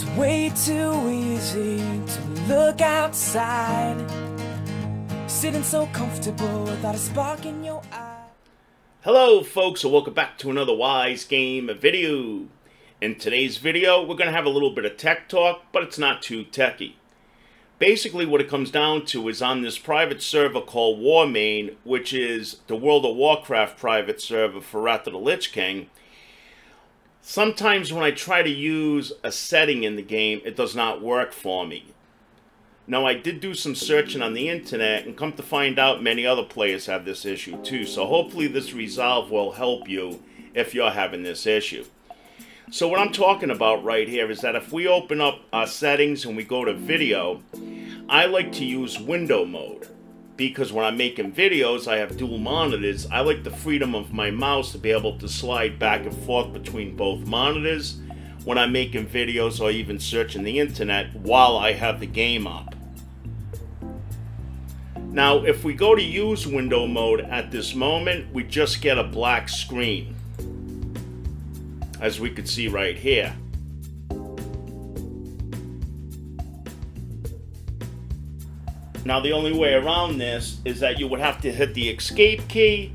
It's way too easy to look outside. Sitting so comfortable without a spark in your eye. Hello folks and welcome back to another Wise Game video. In today's video we're going to have a little bit of tech talk but it's not too techy. Basically what it comes down to is on this private server called Warmane which is the World of Warcraft private server for Wrath of the Lich King. Sometimes when I try to use a setting in the game it does not work for me. Now, I did do some searching on the internet and come to find out many other players have this issue too. So hopefully this resolve will help you if you're having this issue. So what I'm talking about right here is that if we open up our settings and we go to video, I like to use window mode. Because when I'm making videos, I have dual monitors. I like the freedom of my mouse to be able to slide back and forth between both monitors when I'm making videos or even searching the internet while I have the game up. Now, if we go to use window mode at this moment, we just get a black screen. As we can see right here. Now, the only way around this is that you would have to hit the escape key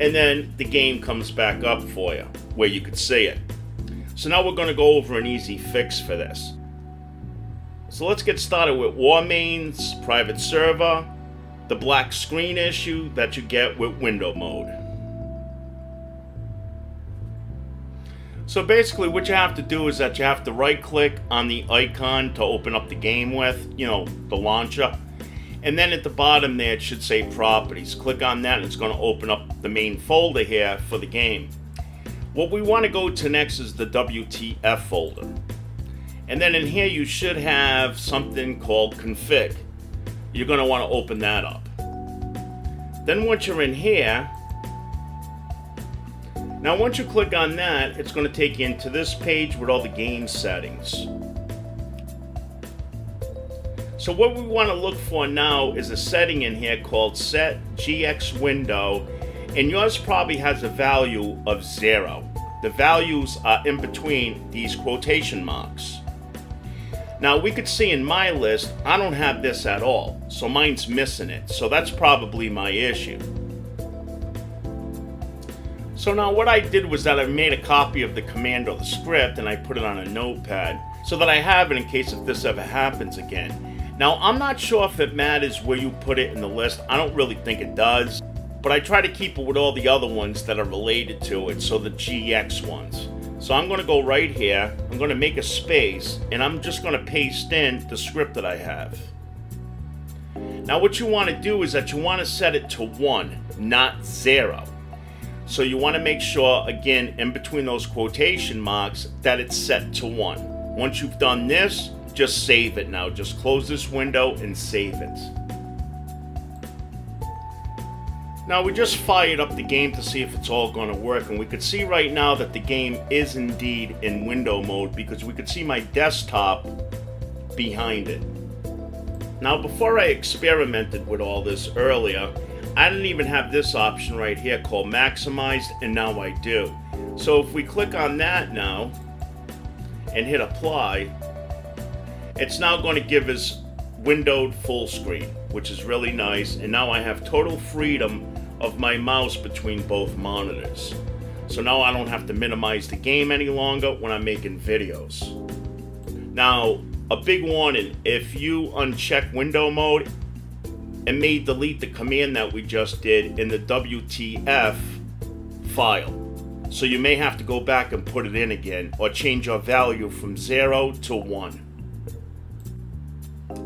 and then the game comes back up for you where you could see it. So now we're going to go over an easy fix for this. So let's get started with Warmane's private server the black screen issue that you get with window mode. So basically what you have to do is that you have to right click on the icon to open up the game with, you know, the launcher. And then at the bottom there it should say properties. Click on that and it's going to open up the main folder here for the game. What we want to go to next is the WTF folder. And then in here you should have something called config you're going to want to open that up. Then once you're in here, now once you click on that, it's going to take you into this page with all the game settings. So what we want to look for now is a setting in here called set GX window and yours probably has a value of zero. The values are in between these quotation marks. Now we could see in my list, I don't have this at all. So mine's missing it. So that's probably my issue. So now what I did was that I made a copy of the command or the script and I put it on a notepad so that I have it in case if this ever happens again. Now I'm not sure if it matters where you put it in the list. I don't really think it does. But I try to keep it with all the other ones that are related to it, so the GX ones. So I'm going to go right here, I'm going to make a space, and I'm just going to paste in the script that I have. Now what you want to do is that you want to set it to 1, not 0. So you want to make sure, again, in between those quotation marks, that it's set to 1. Once you've done this, just save it now. Just close this window and save it. Now we just fired up the game to see if it's all going to work and we could see right now that the game is indeed in window mode because we could see my desktop behind it. Now before I experimented with all this earlier, I didn't even have this option right here called maximized and now I do. So if we click on that now and hit apply, it's now going to give us windowed full screen, which is really nice. And now I have total freedom of my mouse between both monitors. So now I don't have to minimize the game any longer when I'm making videos. Now, a big warning, if you uncheck window mode, it may delete the command that we just did in the WTF file. So you may have to go back and put it in again or change your value from 0 to 1.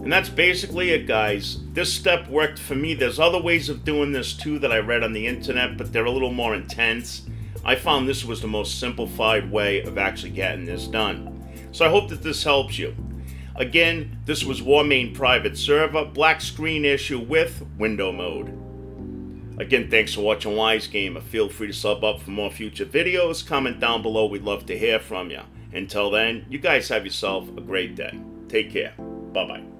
And that's basically it, guys. This step worked for me. There's other ways of doing this too that I read on the internet, but they're a little more intense. I found this was the most simplified way of actually getting this done. So I hope that this helps you. Again, this was Warmane Private Server, black screen issue with window mode. Again, thanks for watching Wize Gamer. Feel free to sub up for more future videos. Comment down below. We'd love to hear from you. Until then, you guys have yourself a great day. Take care. Bye-bye.